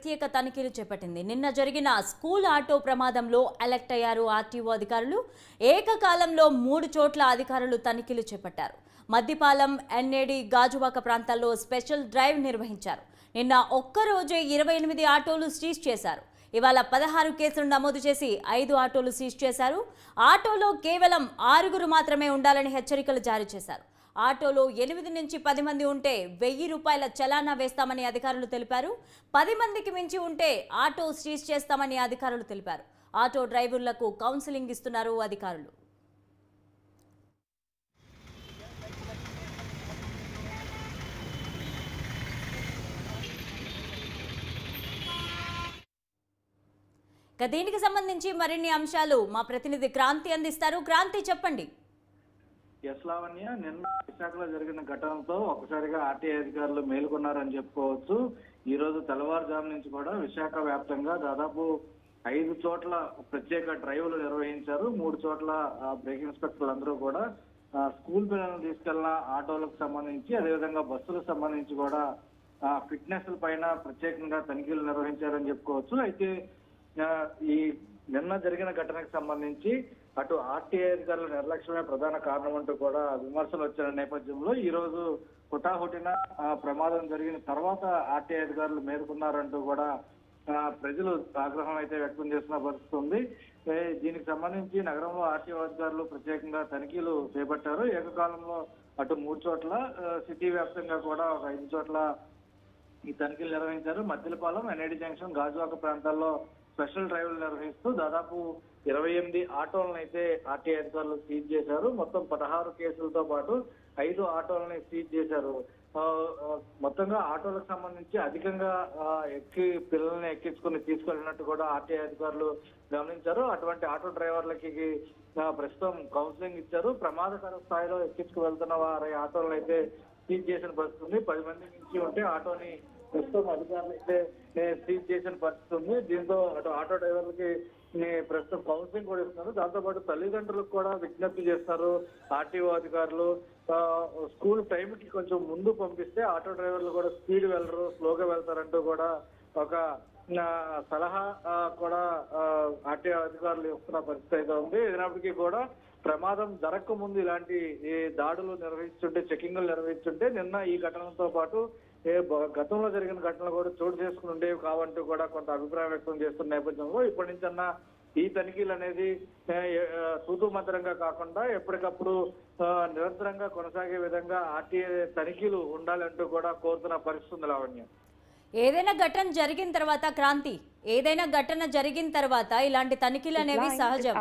ప్రత్యేక తనిఖీలు చేపట్టింది. నిన్న జరిగిన స్కూల్ ఆటో ప్రమాదంలో అలెక్ట్ అయ్యారు ఆర్టీఓ అధికారులు. ఏకకాలంలో మూడు చోట్ల అధికారులు తనిఖీలు చేపట్టారు. మద్దిపాలెం ఎన్ఏడి గాజువాక ప్రాంతాల్లో స్పెషల్ డ్రైవ్ నిర్వహించారు. నిన్న ఒక్కరోజే ఇరవై ఎనిమిది ఆటోలు సీజ్ చేశారు. ఇవాళ పదహారు కేసులు నమోదు చేసి ఐదు ఆటోలు సీజ్ చేశారు. ఆటోలో కేవలం ఆరుగురు మాత్రమే ఉండాలని హెచ్చరికలు జారీ చేశారు. ఆటోలో ఎనిమిది నుంచి పది మంది ఉంటే వెయ్యి రూపాయల చలానా వేస్తామని అధికారులు తెలిపారు. పది మందికి మించి ఉంటే ఆటో సీజ్ చేస్తామని అధికారులు తెలిపారు. ఆటో డ్రైవర్లకు కౌన్సిలింగ్ ఇస్తున్నారు అధికారులు. దీనికి సంబంధించి మరిన్ని అంశాలు మా ప్రతినిధి క్రాంతి అందిస్తారు. క్రాంతి చెప్పండి. ఎస్ లావణ్య నిన్న విశాఖలో జరిగిన ఘటనతో ఒకసారిగా ఆర్టీఐ అధికారులు మేల్కొన్నారని చెప్పుకోవచ్చు. ఈ రోజు తెల్లవారుజాము నుంచి కూడా విశాఖ వ్యాప్తంగా దాదాపు ఐదు చోట్ల ప్రత్యేక డ్రైవ్లు నిర్వహించారు. మూడు చోట్ల బ్రేక్ ఇన్స్పెక్టర్లు అందరూ కూడా స్కూల్ పిల్లలను తీసుకెళ్ళిన ఆటోలకు సంబంధించి అదేవిధంగా బస్సులకు సంబంధించి కూడా ఫిట్నెస్ పైన ప్రత్యేకంగా తనిఖీలు నిర్వహించారని చెప్పుకోవచ్చు. అయితే ఈ నిన్న జరిగిన ఘటనకు సంబంధించి అటు ఆర్టీఐ అధికారుల నిర్లక్ష్యమే ప్రధాన కారణం అంటూ కూడా విమర్శలు వచ్చిన నేపథ్యంలో ఈ రోజు హుటాహుటిన ప్రమాదం జరిగిన తర్వాత ఆర్టీఐ అధికారులు మేలుకున్నారంటూ కూడా ప్రజలు ఆగ్రహం అయితే వ్యక్తం చేసిన పరిస్థితి ఉంది. దీనికి సంబంధించి నగరంలో ఆర్టీఓ అధికారులు ప్రత్యేకంగా తనిఖీలు చేపట్టారు. ఏకకాలంలో అటు మూడు చోట్ల సిటీ వ్యాప్తంగా కూడా ఒక ఐదు చోట్ల ఈ తనిఖీలు నిర్వహించారు. మద్దిలపాలెం ఎన్ఐడి జంక్షన్ గాజువాక ప్రాంతాల్లో స్పెషల్ డ్రైవ్లు నిర్వహిస్తూ దాదాపు ఇరవై ఎనిమిది ఆటోలను అయితే ఆర్టీ అధికారులు సీజ్ చేశారు. మొత్తం పదహారు కేసులతో పాటు ఐదు ఆటోలని సీజ్ చేశారు. మొత్తంగా ఆటోలకు సంబంధించి అధికంగా ఎక్కి పిల్లల్ని ఎక్కించుకుని తీసుకెళ్ళినట్టు కూడా ఆర్టీఐ అధికారులు గమనించారు. అటువంటి ఆటో డ్రైవర్లకి ప్రస్తుతం కౌన్సిలింగ్ ఇచ్చారు. ప్రమాదకర స్థాయిలో ఎక్కించుకు వెళ్తున్న వారి ఆటోలను అయితే సీజ్ చేసిన పరిస్థితి ఉంది పది మంది నుంచి ఉంటే ఆటోని ప్రస్తుతం అధికారులు అయితే సీజ్ చేసిన పరిస్థితి ఉంది దీంతో అటు ఆటో డ్రైవర్లకి ప్రస్తుతం కౌన్సిలింగ్ కూడా ఇస్తున్నారు. దాంతో పాటు తల్లిదండ్రులకు కూడా విజ్ఞప్తి చేస్తారు ఆర్టీఓ అధికారులు. స్కూల్ టైం కి కొంచెం ముందు పంపిస్తే ఆటో డ్రైవర్లు కూడా స్పీడ్ వెళ్ళరు స్లోగా వెళ్తారంటూ కూడా ఒక సలహా కూడా ఆర్టీఓ అధికారులు ఇస్తున్న పరిస్థితి అయితే ఉంది. అయినప్పటికీ కూడా ప్రమాదం జరగక ముందు ఇలాంటి ఈ దాడులు నిర్వహిస్తుంటే చెకింగ్లు నిర్వహిస్తుంటే నిన్న ఈ ఘటనతో పాటు గతంలో జరిగిన ఘటనలు కూడా చోటు చేసుకుని ఉండేవి కావంటూ కూడా కొంత అభిప్రాయం వ్యక్తం చేస్తున్న నేపథ్యంలో ఇప్పటి నుంచి అన్న ఈ తనిఖీలు అనేది ఏ, ఏ, తూతూ మంత్రంగా కాకుండా ఎప్పటికప్పుడు నిరంతరంగా కొనసాగే విధంగా ఆర్టీఏ తనిఖీలు ఉండాలంటూ కూడా కోరుతున్న పరిస్థితి ఉంది లావణ్య ఏదైనా ఘటన జరిగిన తర్వాత క్రాంతి ఏదైనా ఘటన జరిగిన తర్వాత ఇలాంటి తనిఖీలు అనేవి సహజం.